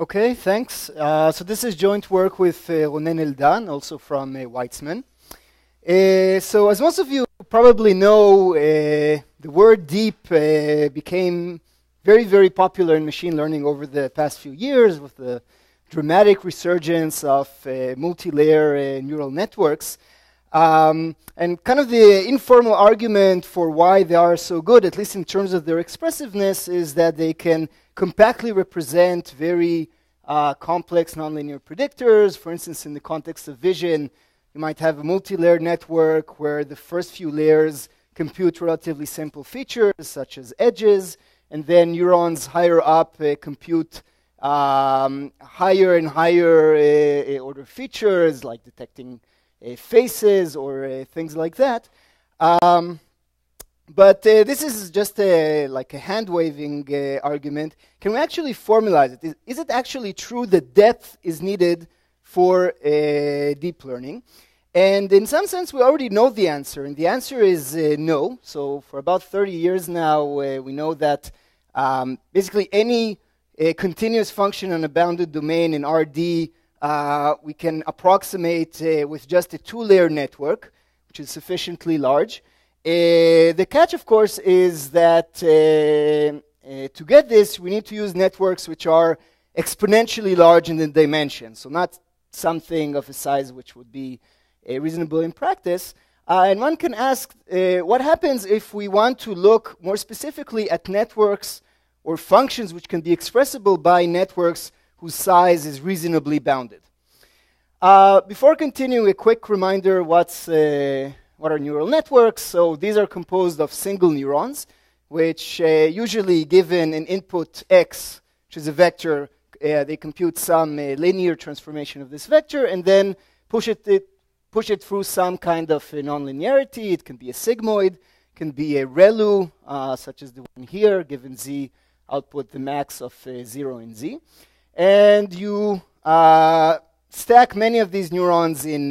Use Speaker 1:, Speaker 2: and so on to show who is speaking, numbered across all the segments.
Speaker 1: Okay, thanks. Uh, so this is joint work with uh, Ronen Eldan, also from uh, Weizmann. Uh, so as most of you probably know, uh, the word deep uh, became very, very popular in machine learning over the past few years with the dramatic resurgence of uh, multi-layer neural networks. Um, and kind of the informal argument for why they are so good, at least in terms of their expressiveness, is that they can compactly represent very uh, complex nonlinear predictors. For instance, in the context of vision, you might have a multi-layer network where the first few layers compute relatively simple features, such as edges, and then neurons higher up uh, compute um, higher and higher uh, uh order features, like detecting uh, faces or uh, things like that. Um, but uh, this is just a, like a hand waving uh, argument. Can we actually formalize it? Is, is, it actually true that depth is needed for uh, deep learning? And in some sense, we already know the answer, and the answer is uh, no. So, for about 30 years now, uh, we know that um, basically any continuous function on a bounded domain in RD uh, we can approximate with just a two layer network, which is sufficiently large. Uh, the catch, of course, is that uh, uh, to get this, we need to use networks which are exponentially large in the dimension. So not something of a size which would be reasonable in practice. Uh, and one can ask uh, what happens if we want to look more specifically at networks or functions which can be expressible by networks whose size is reasonably bounded. Uh, before continuing, a quick reminder what's what are neural networks? So these are composed of single neurons, which uh, usually given an input x, which is a vector, uh, they compute some uh, linear transformation of this vector and then push it, it, push it through some kind of nonlinearity. It can be a sigmoid, can be a ReLU, uh, such as the one here, given z output the max of uh, 0 in z. And you uh, stack many of these neurons in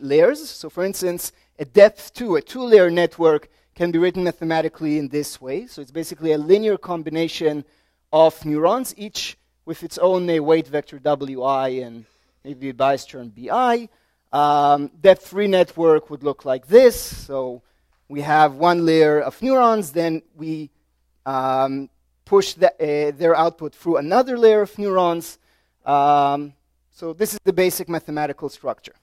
Speaker 1: layers. So for instance, a depth 2, a two layer network, can be written mathematically in this way. So it's basically a linear combination of neurons, each with its own weight vector wi and maybe a bias term bi. Um, depth 3 network would look like this. So we have one layer of neurons, then we um, push the, uh, their output through another layer of neurons. Um, so this is the basic mathematical structure.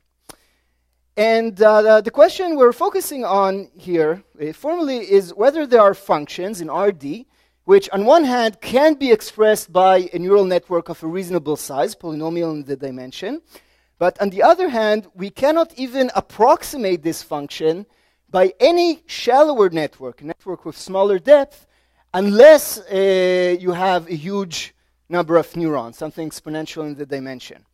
Speaker 1: And uh, the question we're focusing on here uh, formally is whether there are functions in RD which, on one hand, can be expressed by a neural network of a reasonable size, polynomial in the dimension, but on the other hand, we cannot even approximate this function by any shallower network, network with smaller depth, unless uh, you have a huge number of neurons, something exponential in the dimension.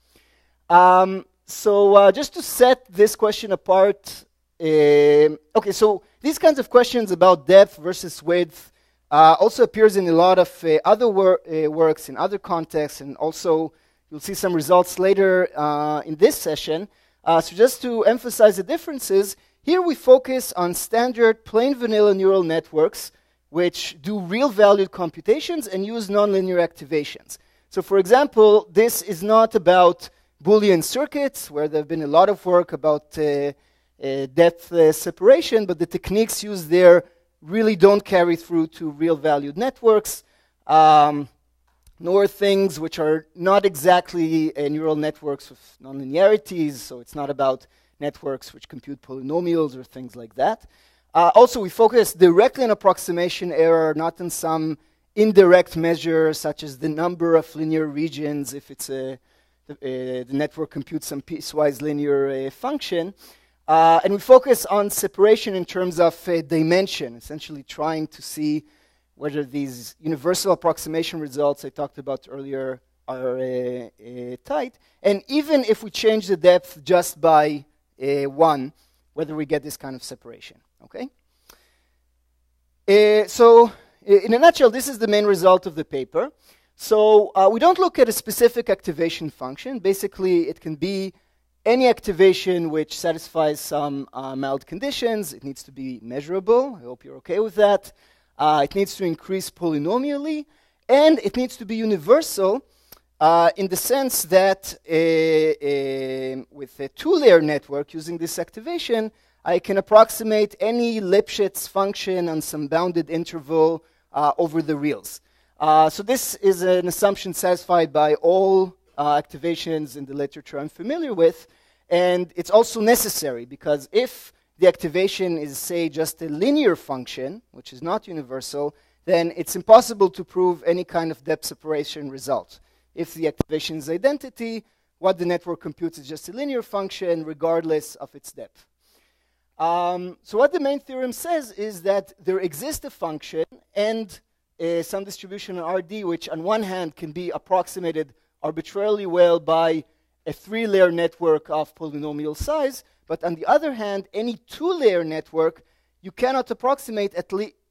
Speaker 1: Um, so uh, just to set this question apart, uh, okay, so these kinds of questions about depth versus width uh, also appears in a lot of uh, other wor uh, works in other contexts, and also you'll see some results later uh, in this session. so just to emphasize the differences, here we focus on standard plain vanilla neural networks which do real valued computations and use nonlinear activations. So for example, this is not about Boolean circuits, where there have been a lot of work about uh, uh, depth uh, separation, but the techniques used there really don't carry through to real valued networks, um, nor things which are not exactly neural networks with nonlinearities, so it's not about networks which compute polynomials or things like that. Uh, also, we focus directly on approximation error, not on some indirect measure such as the number of linear regions if it's a the, uh, the network computes some piecewise linear uh, function. Uh, and we focus on separation in terms of dimension, essentially trying to see whether these universal approximation results I talked about earlier are uh, uh, tight. And even if we change the depth just by uh, one, whether we get this kind of separation. Okay? so, in a nutshell, this is the main result of the paper. So uh, we don't look at a specific activation function. Basically, it can be any activation which satisfies some uh, mild conditions. It needs to be measurable. I hope you're okay with that. Uh, it needs to increase polynomially. And it needs to be universal. uh, in the sense that uh, uh, with a two-layer network using this activation, I can approximate any Lipschitz function on some bounded interval uh, over the reals. Uh, so this is an assumption satisfied by all uh, activations in the literature I'm familiar with, and it's also necessary because if the activation is, say, just a linear function, which is not universal, then it's impossible to prove any kind of depth separation result. If the activation is identity, what the network computes is just a linear function regardless of its depth. Um, so what the main theorem says is that there exists a function and uh, some distribution in RD which on one hand can be approximated arbitrarily well by a three-layer network of polynomial size, but on the other hand, any two-layer network you cannot approximate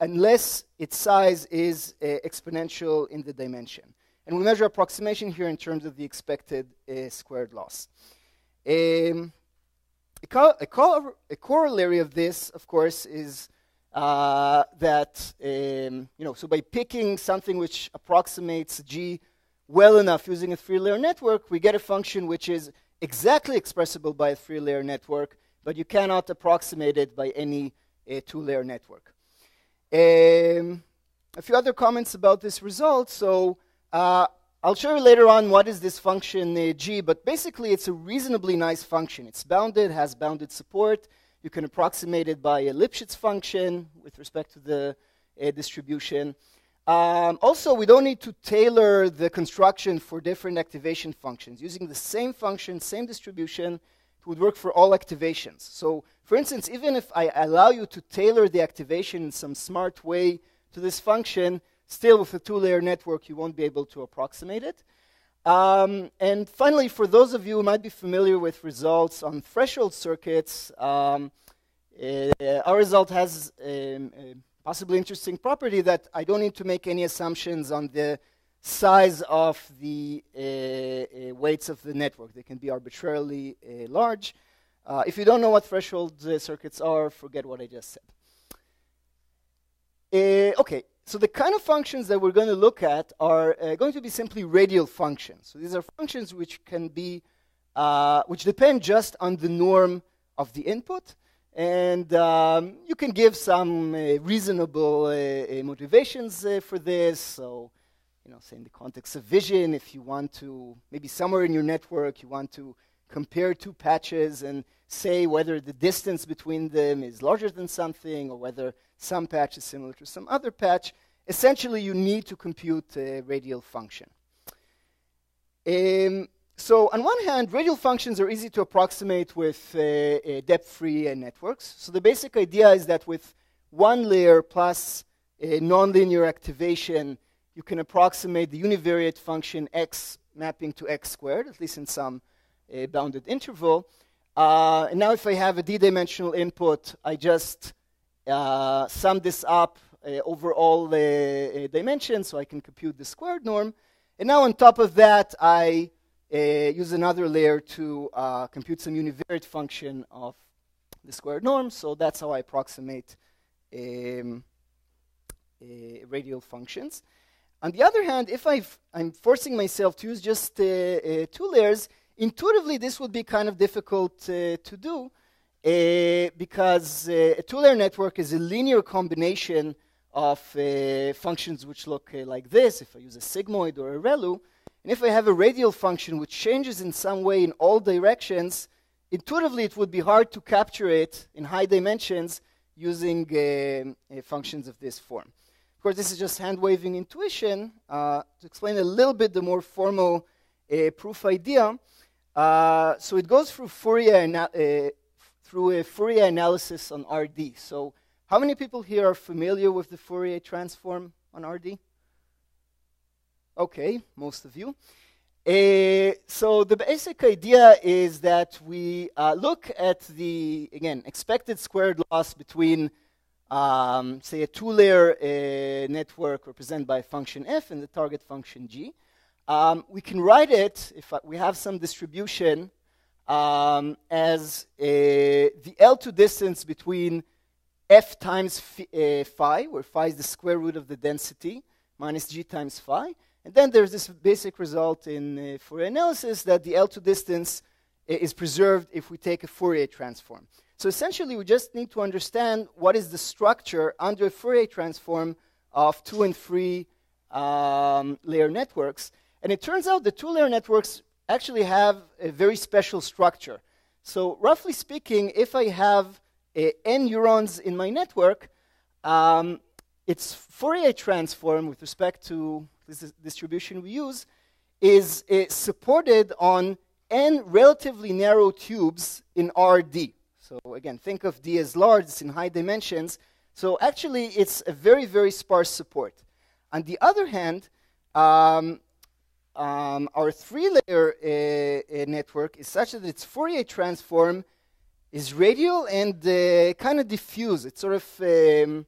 Speaker 1: unless its size is uh, exponential in the dimension. And we measure approximation here in terms of the expected uh, squared loss. Um, a, co a, co a, corollary of this, of course, is uh, that, um, you know, so by picking something which approximates G well enough using a three-layer network, we get a function which is exactly expressible by a three-layer network, but you cannot approximate it by any uh, two-layer network. Um, a few other comments about this result. So uh, I'll show you later on what is this function uh, g, but basically it's a reasonably nice function. It's bounded, has bounded support. You can approximate it by a Lipschitz function with respect to the uh, distribution. Um, also, we don't need to tailor the construction for different activation functions. Using the same function, same distribution, it would work for all activations. So, for instance, even if I allow you to tailor the activation in some smart way to this function, still with a two-layer network, you won't be able to approximate it. Um, and finally, for those of you who might be familiar with results on threshold circuits, um, uh, our result has um, possibly interesting property that I don't need to make any assumptions on the size of the uh, weights of the network. They can be arbitrarily uh, large. If you don't know what threshold circuits are, forget what I just said. Okay, so the kind of functions that we're going to look at are going to be simply radial functions. So these are functions which can be, which depend just on the norm of the input. And um, you can give some uh, reasonable uh, uh, motivations uh, for this. So, you know, say in the context of vision, if you want to, maybe somewhere in your network, you want to compare two patches and say whether the distance between them is larger than something or whether some patch is similar to some other patch. Essentially, you need to compute a radial function. Um, so on one hand, radial functions are easy to approximate with uh, uh, depth-three uh, networks. So the basic idea is that with one layer plus a nonlinear activation, you can approximate the univariate function x mapping to x squared, at least in some uh, bounded interval. Uh, and now if I have a d-dimensional input, I just uh, sum this up over all the dimensions, so I can compute the squared norm. And now on top of that, I uh, use another layer to uh, compute some univariate function of the squared norm. So that's how I approximate um, uh, radial functions. On the other hand, if i am forcing myself to use just uh, uh, two layers, intuitively this would be kind of difficult uh, to do because a two-layer network is a linear combination of functions which look like this, if I use a sigmoid or a ReLU, and if I have a radial function which changes in some way in all directions, intuitively it would be hard to capture it in high dimensions using uh, uh, functions of this form. Of course, this is just hand-waving intuition. Uh, to explain a little bit the more formal uh, proof idea, uh, so it goes through Fourier uh, through a Fourier analysis on RD. So how many people here are familiar with the Fourier transform on RD? Okay, most of you. Uh, so the basic idea is that we uh, look at the, again, expected squared loss between, um, say, a two-layer uh, network represented by function f and the target function g. Um, we can write it, if we have some distribution, um, as a, the L2 distance between f times phi, phi, where phi is the square root of the density, minus g times phi, And then there's this basic result in uh, Fourier analysis that the L2 distance is preserved if we take a Fourier transform. So essentially, we just need to understand what is the structure under a Fourier transform of two and three um, layer networks. And it turns out the two layer networks actually have a very special structure. So, roughly speaking, if I have uh, n neurons in my network, um, its Fourier transform with respect to this distribution we use is uh, supported on n relatively narrow tubes in RD. So again, think of D as large, it's in high dimensions. So actually, it's a very, very sparse support. On the other hand, um, um, our three-layer uh, uh, network is such that its Fourier transform is radial and uh, kind of diffuse. It sort of um,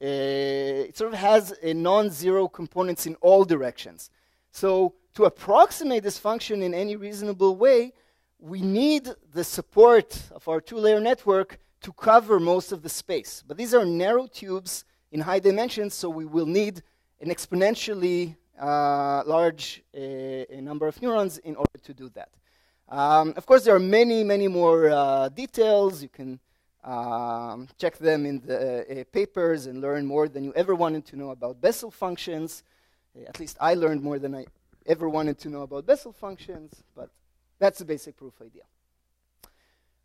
Speaker 1: uh, it sort of has a non-zero components in all directions. So to approximate this function in any reasonable way, we need the support of our two-layer network to cover most of the space. But these are narrow tubes in high dimensions, so we will need an exponentially large uh, number of neurons in order to do that. Um, of course, there are many, many more uh, details. You can um, check them in the uh, papers and learn more than you ever wanted to know about Bessel functions. at least I learned more than I ever wanted to know about Bessel functions, but that's the basic proof idea.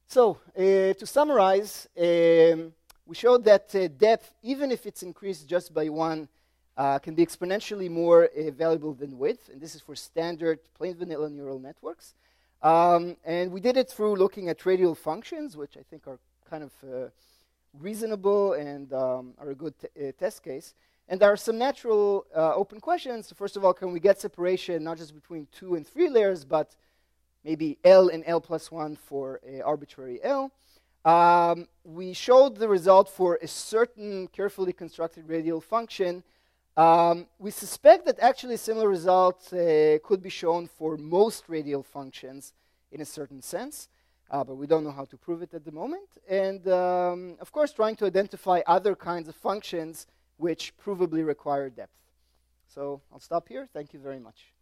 Speaker 1: So, uh, to summarize, um, we showed that uh, depth, even if it's increased just by one, uh, can be exponentially more uh, valuable than width, and this is for standard plain vanilla neural networks. Um, and we did it through looking at radial functions, which I think are kind of uh, reasonable and um, are a good uh, test case. And there are some natural open questions. First of all, can we get separation not just between two and three layers, but maybe L and L plus 1 for arbitrary L. Um, we showed the result for a certain carefully constructed radial function. Um, we suspect that actually similar result uh, could be shown for most radial functions in a certain sense, uh, but we don't know how to prove it at the moment. And um, of course, trying to identify other kinds of functions which provably require depth. So I'll stop here. Thank you very much.